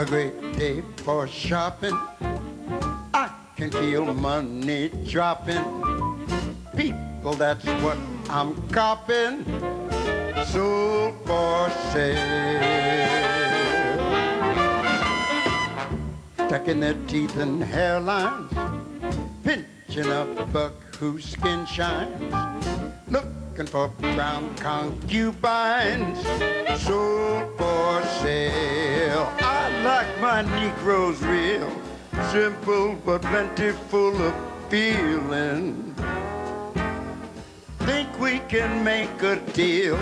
a great day for shopping. I can feel money dropping. People, that's what I'm copping. Soul for sale. Tucking their teeth and hairlines. Pinching a buck whose skin shines. Looking for brown concubines. Soul for sale. I like my Negroes real. Simple but plentiful of feeling. Think we can make a deal?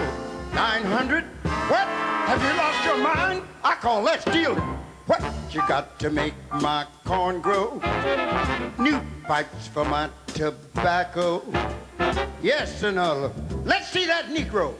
900? What? Have you lost your mind? I call that stealing. What you got to make my corn grow? New pipes for my tobacco. Yes, another. Let's see that Negro.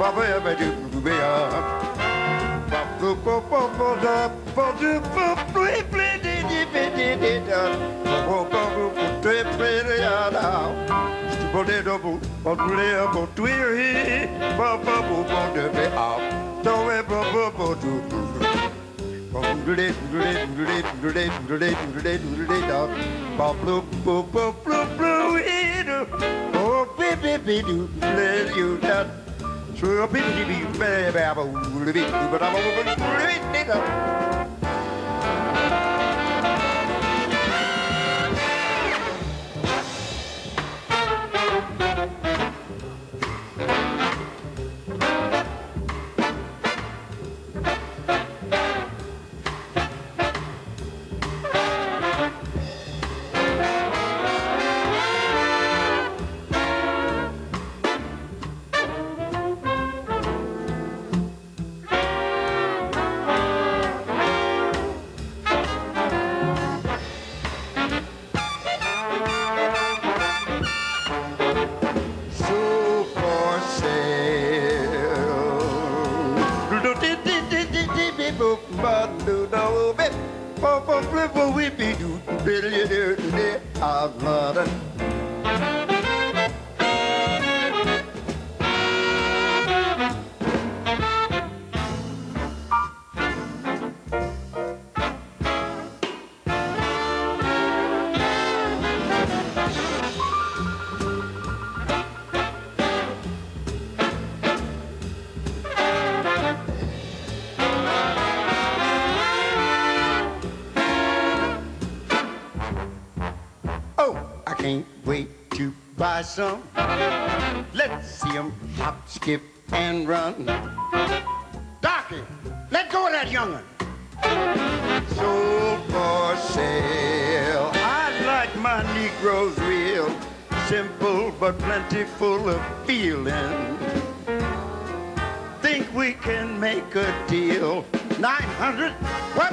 Papa, Oh, baby, baby, do let you down. True, do di di di di di di bo ba do da wo be bo bo bo we be do be le I'm not can't wait to buy some. Let's see 'em hop, skip, and run. Darky, let go of that young'un. Soul for sale. I like my Negroes real. Simple but plentiful of feeling. Think we can make a deal? 900? What?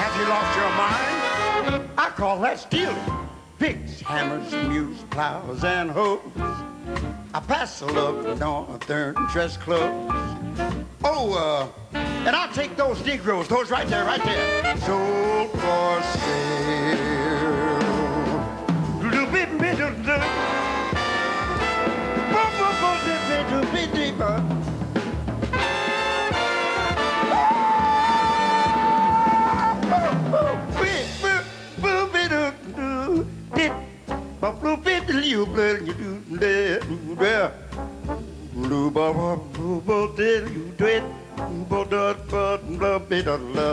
Have you lost your mind? I call that stealing. Picks, hammers, mules, plows, and hoes. I pass a passel of northern dress clothes. Oh, uh, and I'll take those Negroes, those right there, right there. Soul for sale. tell you do there, do there. Do ba ba do ba do you do it. Ba da ba da ba da la.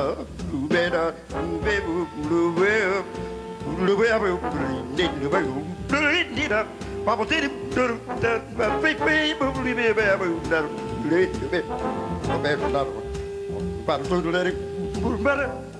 Do ba da do ba do do ba do ba do ba do do ba do do da. Papa did it, do da ba ba ba ba ba ba ba ba da. Do it, do it. Ba ba da. Ba do do da. Ba da.